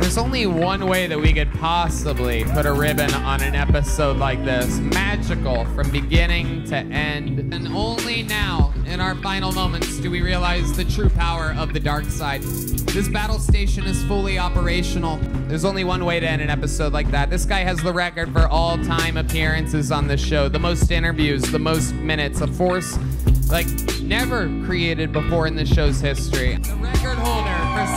There's only one way that we could possibly put a ribbon on an episode like this. Magical from beginning to end. And only now, in our final moments, do we realize the true power of the dark side. This battle station is fully operational. There's only one way to end an episode like that. This guy has the record for all time appearances on the show, the most interviews, the most minutes, a force like never created before in the show's history. The record holder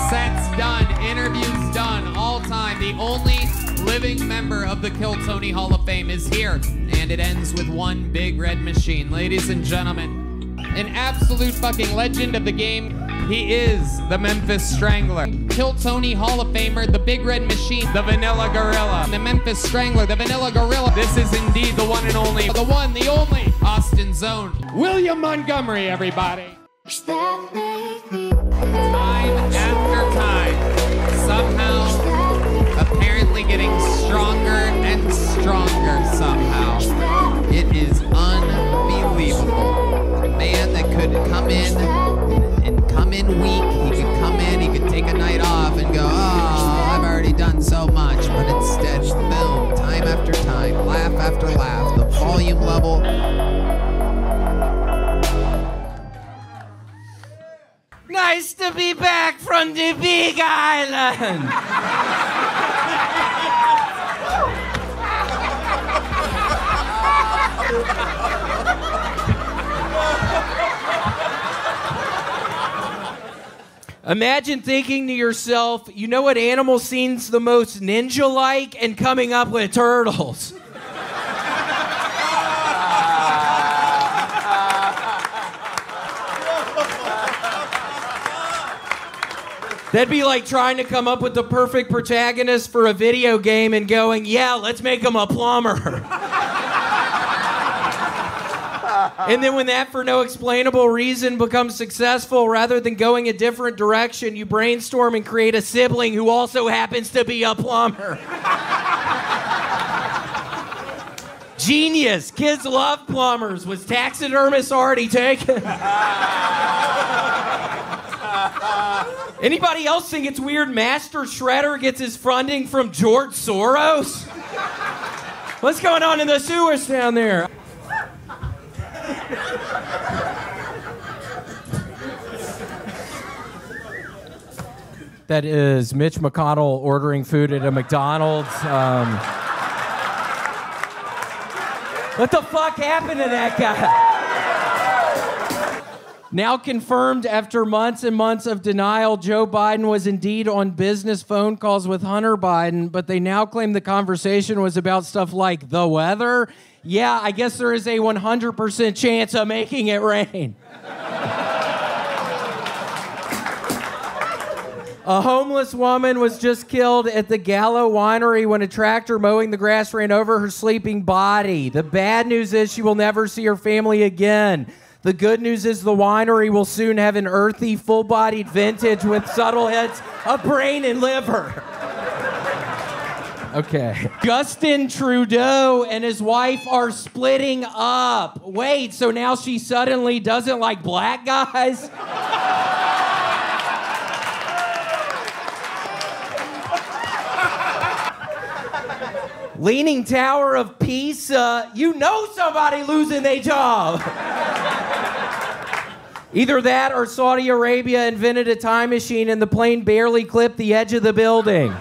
sets done, interviews done, all time. The only living member of the Kill Tony Hall of Fame is here. And it ends with one big red machine. Ladies and gentlemen, an absolute fucking legend of the game. He is the Memphis Strangler. Kill Tony Hall of Famer, the Big Red Machine, the Vanilla Gorilla. The Memphis Strangler, the Vanilla Gorilla. This is indeed the one and only, the one, the only, Austin Zone. William Montgomery, everybody. Could come in and come in weak, he could come in, he could take a night off and go, oh, I've already done so much. But instead, boom, time after time, laugh after laugh, the volume level Nice to be back from the Big Island. Imagine thinking to yourself, you know what animal seems the most ninja like, and coming up with turtles. That'd be like trying to come up with the perfect protagonist for a video game and going, yeah, let's make him a plumber. and then when that for no explainable reason becomes successful, rather than going a different direction, you brainstorm and create a sibling who also happens to be a plumber. Genius. Kids love plumbers. Was taxidermist already taken? Anybody else think it's weird Master Shredder gets his funding from George Soros? What's going on in the sewers down there? That is Mitch McConnell ordering food at a McDonald's. Um, what the fuck happened to that guy? Now confirmed after months and months of denial, Joe Biden was indeed on business phone calls with Hunter Biden, but they now claim the conversation was about stuff like the weather. Yeah, I guess there is a 100% chance of making it rain. A homeless woman was just killed at the Gallo Winery when a tractor mowing the grass ran over her sleeping body. The bad news is she will never see her family again. The good news is the winery will soon have an earthy, full bodied vintage with subtle hits of brain and liver. Okay. Justin Trudeau and his wife are splitting up. Wait, so now she suddenly doesn't like black guys? Leaning Tower of Pisa, you know somebody losing their job. Either that or Saudi Arabia invented a time machine and the plane barely clipped the edge of the building.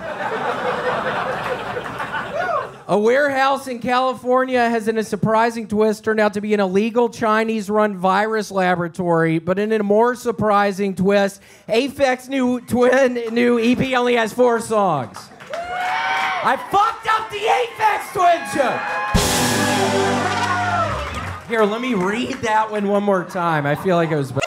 A warehouse in California has, in a surprising twist, turned out to be an illegal Chinese run virus laboratory. But in a more surprising twist, Aphex new twin new EP only has four songs. I fucked up the Aphex Twin joke. Here, let me read that one one more time. I feel like it was.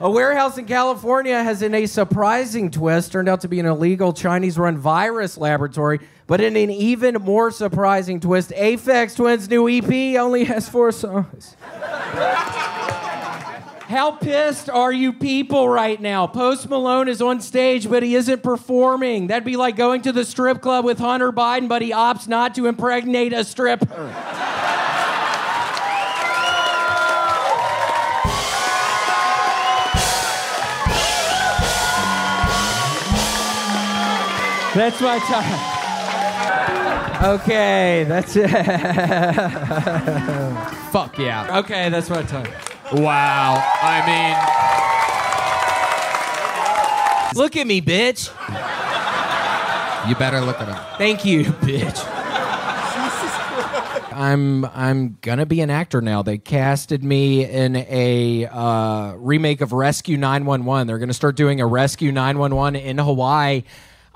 A warehouse in California has, in a surprising twist, turned out to be an illegal Chinese run virus laboratory. But in an even more surprising twist, Aphex Twin's new EP only has four songs. How pissed are you people right now? Post Malone is on stage, but he isn't performing. That'd be like going to the strip club with Hunter Biden, but he opts not to impregnate a stripper. That's my time. Okay, that's it. Fuck yeah. Okay, that's my time. Wow. I mean, Look at me, bitch. you better look at him. Thank you, bitch. I'm I'm gonna be an actor now. They casted me in a uh, remake of Rescue 911. They're gonna start doing a Rescue 911 in Hawaii.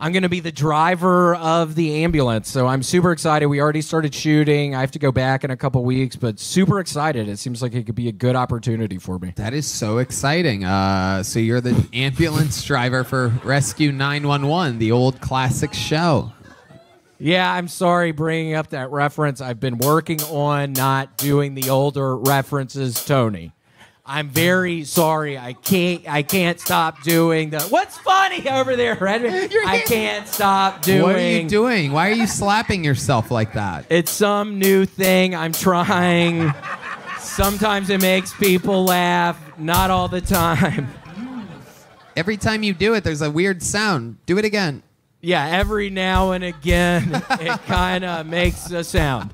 I'm gonna be the driver of the ambulance, so I'm super excited. We already started shooting. I have to go back in a couple weeks, but super excited. It seems like it could be a good opportunity for me. That is so exciting. Uh, so you're the ambulance driver for Rescue 911, the old classic show. Yeah, I'm sorry bringing up that reference. I've been working on not doing the older references, Tony. I'm very sorry. I can't. I can't stop doing the. What's funny over there, Redban? I can't stop doing. What are you doing? Why are you slapping yourself like that? It's some new thing. I'm trying. Sometimes it makes people laugh. Not all the time. Every time you do it, there's a weird sound. Do it again. Yeah, every now and again it kind of makes a sound,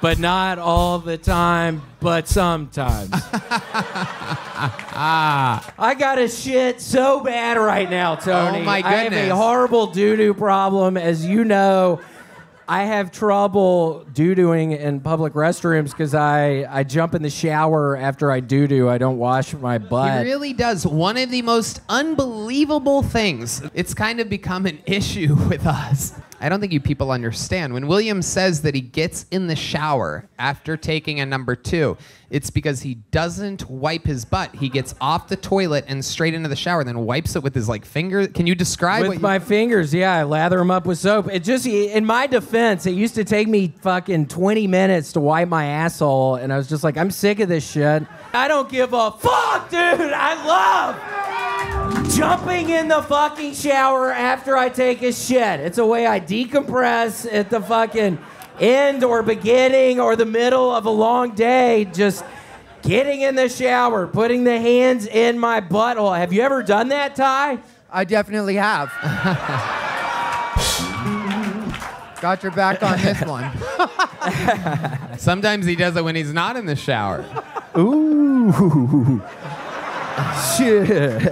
but not all the time. But sometimes. ah. I got a shit so bad right now, Tony. Oh, my goodness! I have a horrible doo doo problem, as you know. I have trouble doo dooing in public restrooms because I, I jump in the shower after I doo doo. I don't wash my He butt. really does one of the most unbelievable things. It's kind of become an issue with us. I don't think you people understand. When William says that he gets in the shower after taking a number two, it's because he doesn't wipe his butt. He gets off the toilet and straight into the shower, then wipes it with his like finger. Can you describe what With my fingers, yeah, I lather them up with soap. It just, in my defense, it used to take me fucking 20 minutes to wipe my asshole, and I was just like, I'm sick of this shit. I don't give a fuck, dude. I love jumping in the fucking shower after I take a shit. It's a way I decompress at the fucking end or beginning or the middle of a long day. Just getting in the shower, putting the hands in my butthole. Have you ever done that, Ty? I definitely have. Got your back on this one. Sometimes he does it when he's not in the shower. Ooh. Shit.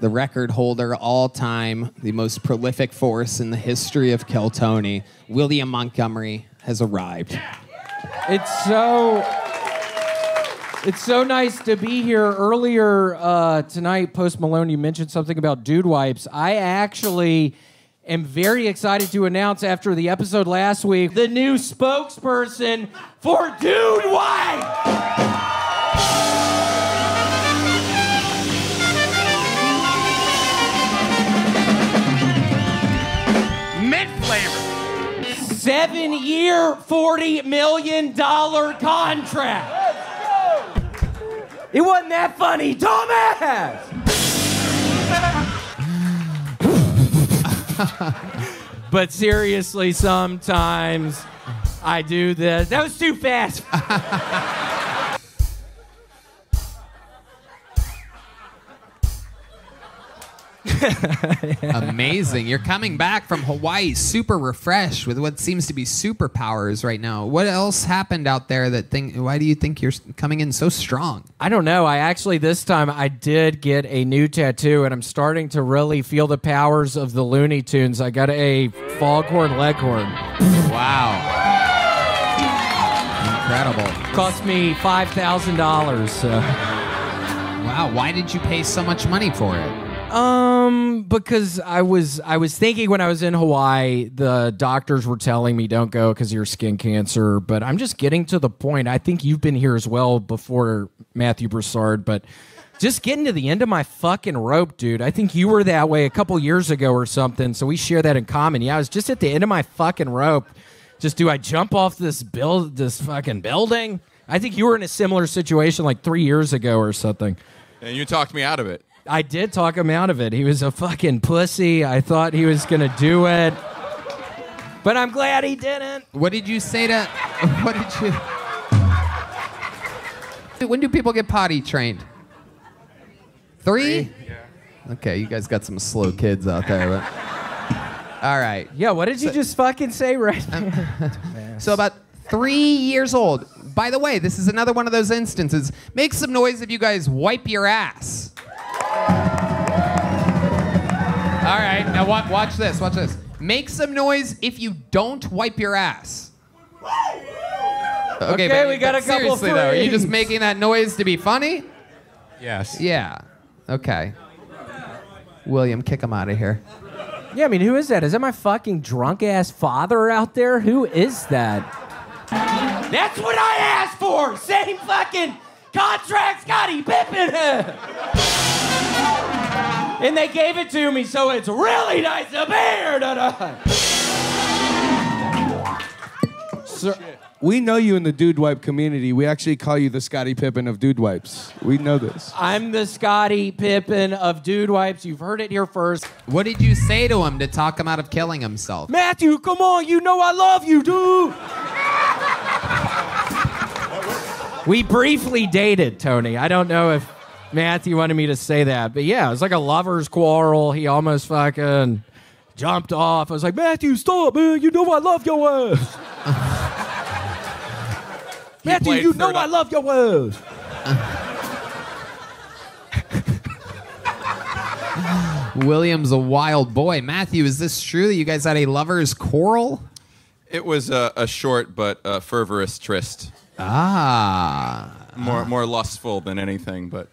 The record holder all time, the most prolific force in the history of Kill Tony, William Montgomery, has arrived. It's so it's so nice to be here. Earlier uh, tonight, Post Malone, you mentioned something about dude wipes. I actually am very excited to announce after the episode last week the new spokesperson for Dude flavor. Seven year, $40 million contract. It wasn't that funny, dumbass. but seriously, sometimes I do this. That was too fast. Amazing. You're coming back from Hawaii super refreshed with what seems to be superpowers right now. What else happened out there that think why do you think you're coming in so strong? I don't know. I actually this time I did get a new tattoo, and I'm starting to really feel the powers of the Looney Tunes. I got a foghorn leghorn. Wow. Incredible. Cost me five thousand dollars. So. Wow. Why did you pay so much money for it? Um, because I was I was thinking when I was in Hawaii, the doctors were telling me don't go because your skin cancer. But I'm just getting to the point. I think you've been here as well before, Matthew Broussard. But just getting to the end of my fucking rope, dude. I think you were that way a couple years ago or something. So we share that in common. Yeah, I was just at the end of my fucking rope. Just do I jump off this build this fucking building? I think you were in a similar situation like three years ago or something. And you talked me out of it. I did talk him out of it. He was a fucking pussy. I thought he was gonna do it, but I'm glad he didn't. What did you say to what did you When do people get potty trained? Three? Okay, you guys got some slow kids out there. But... All right. Yeah, what did you just fucking say right there? So about three years old. By the way, this is another one of those instances. Make some noise if you guys wipe your ass. All right, now wa- watch this. Watch this. Make some noise if you don't wipe your ass. Okay, but- we got but a couple seriously though, are you just frames. making that noise to be funny? Yes. Yeah. Okay. William, kick him out of here. Yeah, I mean, who is that? Is that my fucking drunk ass father out there? Who is that? That's what I asked for! Same fucking contract Scottie Pippen had! And they gave it to me, so it's really nice to be here tonight. Sir, we know you in the dude wipe community. We actually call you the Scottie Pippen of dude wipes. We know this. I'm the Scottie Pippen of Dude Wipes. You've heard it here first. What did you say to him to talk him out of killing himself? Matthew, come on, you know I love you, dude. we briefly dated, Tony. I don't know if Matthew wanted me to say that, but yeah, it was like a lover's quarrel. He almost fucking jumped off. I was like, Matthew, stop, man. You know I love your ass. Matthew, you know third I love your ass. William's a wild boy. Matthew, is this true that you guys had a lover's quarrel? It was a, a short but uh, fervorous tryst. Ah. More more lustful than anything, but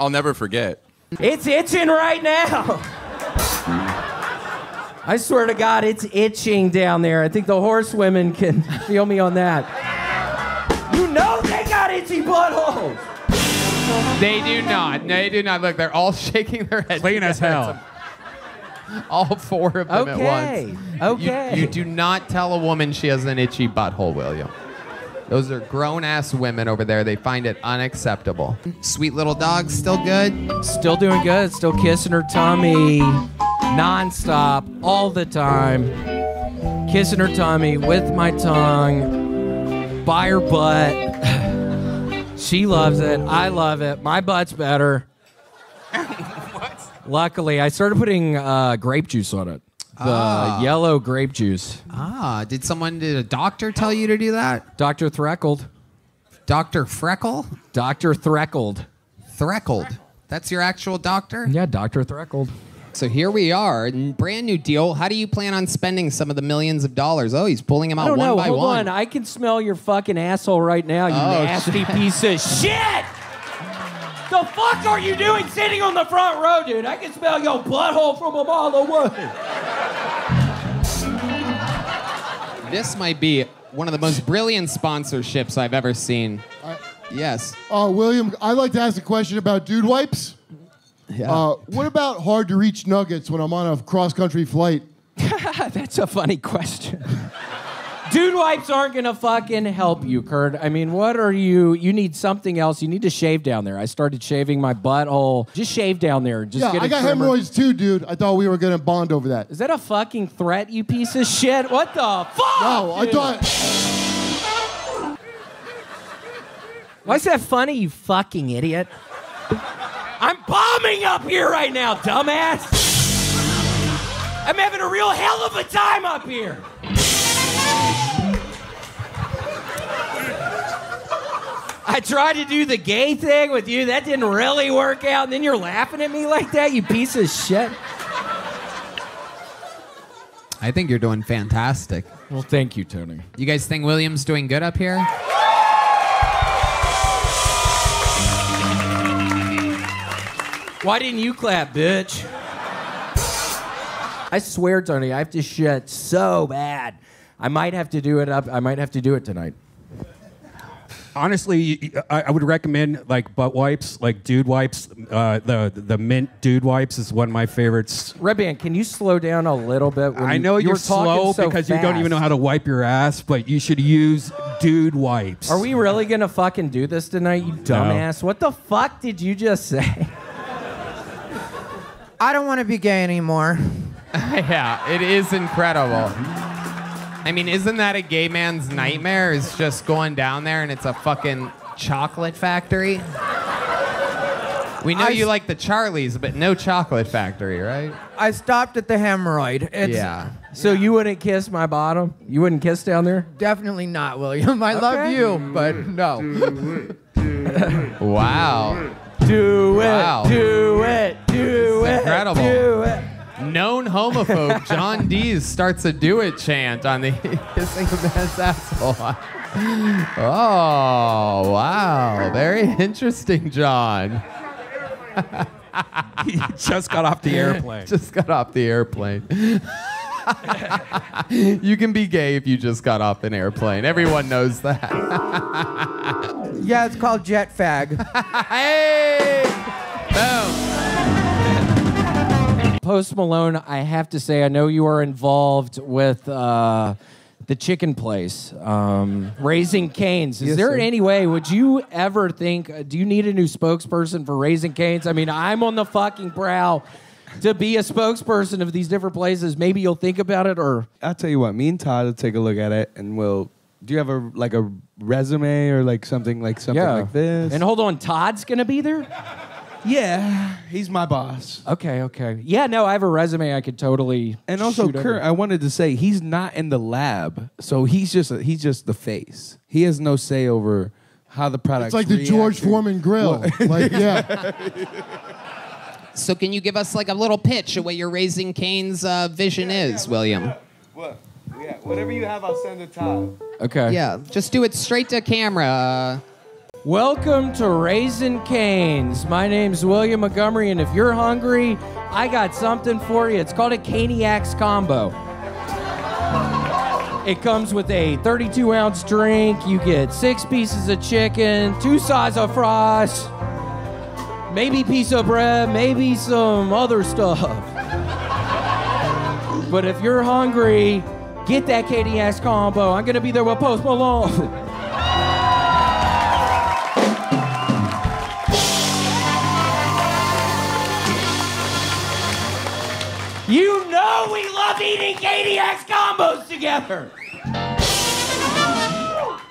I'll never forget. It's itching right now. I swear to God, it's itching down there. I think the horsewomen can feel me on that. You know they got itchy buttholes. They do not. They do not. Look, they're all shaking their heads. Clean as hell. All four of them Okay, at once. okay. You, you do not tell a woman she has an itchy butthole, William. Those are grown ass women over there. They find it unacceptable. Sweet little dog, still good? Still doing good. Still kissing her tummy nonstop, all the time. Kissing her tummy with my tongue, by her butt. she loves it. I love it. My butt's better. Luckily, I started putting uh, grape juice on it. The yellow grape juice. Ah, did someone, did a doctor tell you to do that? Dr. Threckled. Dr. Freckle? Dr. Threckled. Threckled. That's your actual doctor? Yeah, Dr. Threckled. So here we are, brand new deal. How do you plan on spending some of the millions of dollars? Oh, he's pulling them out I don't one know. by Hold one. on. I can smell your fucking asshole right now, you Oh, nasty piece of shit! The fuck are you doing sitting on the front row, dude? I can smell your butthole from a mile away. This might be one of the most brilliant sponsorships I've ever seen. yes. Uh, William, I'd like to ask a question about dude wipes. Uh, what about hard to reach nuggets when I'm on a cross country flight? That's a funny question. Dude wipes aren't gonna fucking help you, Kurt. I mean, what are you? You need something else. You need to shave down there. I started shaving my butthole. Just shave down there. Just yeah, get I got trimmer. hemorrhoids too, dude. I thought we were gonna bond over that. Is that a fucking threat, you piece of shit? What the fuck? No, I thought. Why is that funny, you fucking idiot? I'm bombing up here right now, dumbass. I'm having a real hell of a time up here. I tried to do the gay thing with you. That didn't really work out. And then you're laughing at me like that, you piece of shit. I think you're doing fantastic. Well, thank you, Tony. You guys think William's doing good up here? Why didn't you clap, bitch? I swear, Tony, I have to shit so bad. I might have to do it up. I might have to do it tonight. Honestly, I would recommend like butt wipes, like dude wipes. Uh, the the mint dude wipes is one of my favorites. Redban, can you slow down a little bit? When I you- know you you're were talking slow so because you don't even know how to wipe your ass, but you should use dude wipes. Are we really gonna fucking do this tonight, you dumbass? What the fuck did you just say? I don't want to be gay anymore. yeah, it is incredible. I mean, isn't that a gay man's nightmare? Is just going down there and it's a fucking chocolate factory? We know I you s- like the Charlies, but no Chocolate Factory, right? I stopped at the hemorrhoid. It's yeah. So you wouldn't kiss my bottom? You wouldn't kiss down there? definitely not, William. I love you, but no. Wow. Do it. Wow. Do it. Do it. incredible. Do it. Known homophobe John Dees starts a do it chant on the kissing a man's asshole. Oh, wow. Very interesting, John. he just got off the airplane. Just got off the airplane. you can be gay if you just got off an airplane. Everyone knows that. yeah, it's called jet fag. hey! Boom. Post Malone, I have to say, I know you are involved with uh, the chicken place, um, Raising Canes. Is Yes, there sir. any way, would you ever think, uh, do you need a new spokesperson for Raising Canes? I mean, I'm on the fucking prowl to be a spokesperson of these different places. Maybe you'll think about it or. I'll tell you what. Me and Todd will take a look at it, and we'll. Do you have a like a resume or like something like something like this? And hold on, Todd's going to be there? Yeah, he's my boss. Okay, okay. Yeah, no, I have a resume I could totally. And also, shoot over. Kurt, I wanted to say he's not in the lab, so he's just a, he's just the face. He has no say over how the product. It's like the George Foreman grill. like, yeah. So, can you give us like a little pitch of what your Raising Cane's uh, vision is, William? What? Yeah, whatever you have, I'll send it to Todd. Okay. Yeah, just do it straight to camera. Welcome to Raising Cane's. My name's William Montgomery, and if you're hungry, I got something for you. It's called a Caniacs combo. It comes with a 32 ounce drink. You get six pieces of chicken, two sides of fries, maybe piece of bread, maybe some other stuff. But if you're hungry, get that Caniacs combo. I'm gonna be there with Post Malone. we love eating KDX combos together.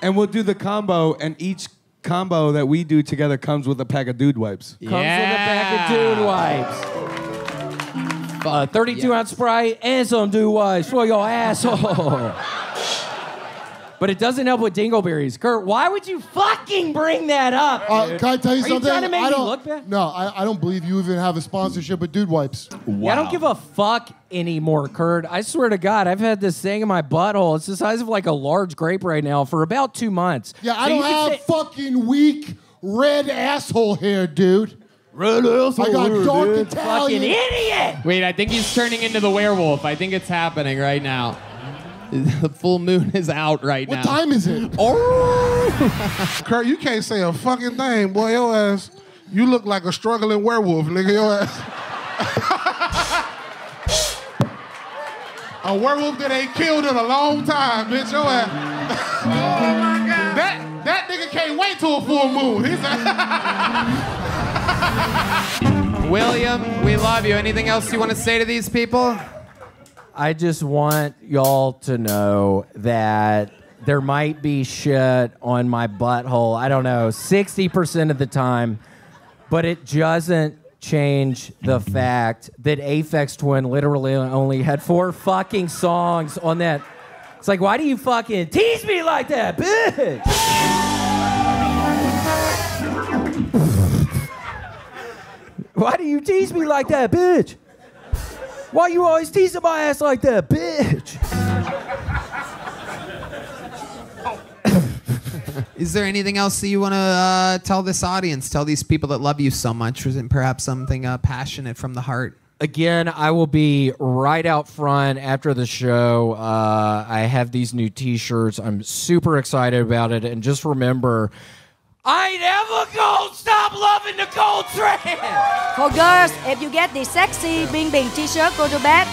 And we'll do the combo, and each combo that we do together comes with a pack of dude wipes. Comes with a pack of dude wipes. Uh, 32 ounce Sprite and some dude wipes for your asshole. but it doesn't help with dingleberries. Kurt, why would you fucking bring that up? Uh, can I tell you Are you trying to make I me don't, look bad? No, I, I don't believe you even have a sponsorship with Dude Wipes. Yeah, I don't give a fuck anymore, Kurt. I swear to God, I've had this thing in my butthole. It's the size of like a large grape right now for about two months. Yeah, I So don't have say- fucking weak red asshole hair, dude. Red asshole I got hair, dark dude. Italian. Fucking idiot! wait, I think he's turning into the werewolf. I think it's happening right now. The full moon is out right What now. What time is it? Oh, Kurt, you can't say a fucking thing, boy. Your ass, you look like a struggling werewolf, nigga. Your ass. a werewolf that ain't killed in a long time, bitch. Your ass. oh my god. That that nigga can't wait till a full moon. He's William, we love you. Anything else you want to say to these people? I just want y'all to know that there might be shit on my butthole. I don't know, 60% of the time, but it doesn't change the fact that Aphex Twin literally only had four fucking songs on that. It's like, why do you fucking tease me like that, bitch? Why do you tease me like that, bitch? Why you always teasing my ass like that, bitch? Is there anything else that you want to uh, tell this audience, tell these people that love you so much, or is it perhaps something uh, passionate from the heart? Again, I will be right out front after the show. Uh, I have these new T-shirts. I'm super excited about it, and just remember, I ain't ever gonna stop loving the Coltrane. For girls, if you get the sexy Bing Bing t-shirt, go to bed,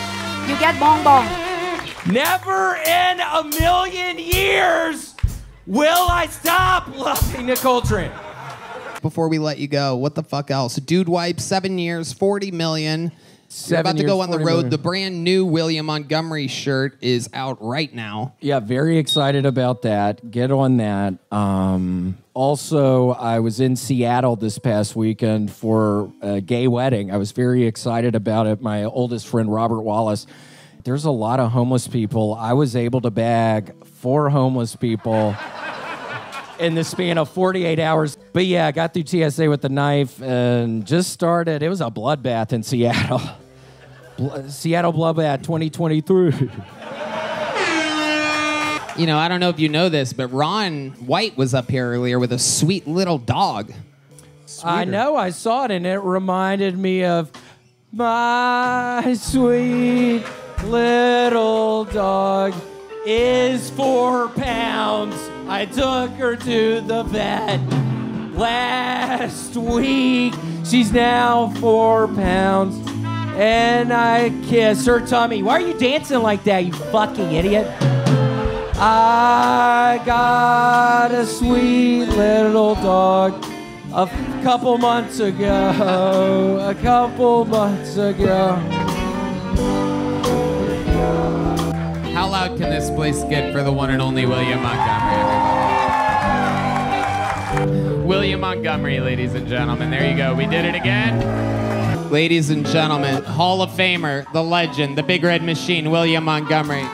you get Bong Bong. Never in a million years will I stop loving the Coltrane. Before we let you go, what the fuck else? Dude Wipe, seven years, 40 million. You're Seven about to go on the 40 road. million. The brand new William Montgomery shirt is out right now. Yeah, very excited about that. Get on that. Um, also, I was in Seattle this past weekend for a gay wedding. I was very excited about it. My oldest friend, Robert Wallace. There's a lot of homeless people. I was able to bag four homeless people in the span of 48 hours. But yeah, I got through TSA with the knife and just started. It was a bloodbath in Seattle. Bl- Seattle Bloodbath 2023. You know, I don't know if you know this, but Ron White was up here earlier with a sweet little dog. I know, I saw it, and it reminded me of my sweet little dog is four pounds. I took her to the vet last week. She's now four pounds. And I kiss her tummy. Why are you dancing like that, you fucking idiot? I got a sweet little dog a couple months ago. A couple months ago. How loud can this place get for the one and only William Montgomery? William Montgomery, ladies and gentlemen. There you go. We did it again. Ladies and gentlemen, Hall of Famer, the legend, the big red machine, William Montgomery.